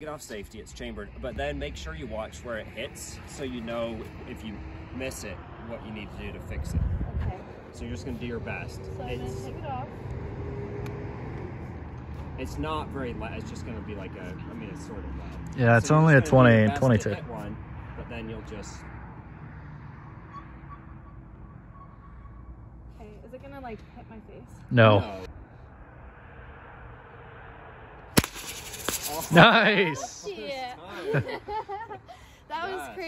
Get off safety, it's chambered, but then make sure you watch where it hits so you know if you miss it, what you need to do to fix it. Okay. So you're just gonna do your best. So I'm It's, gonna take it off. it's not very loud, it's just gonna be like a, I mean, it's sort of loud. Yeah, it's So only a just gonna do your 20, best 22. one, but then you'll just, Okay. Is it gonna like hit my face? No. no. Nice. first Yeah. that was crazy.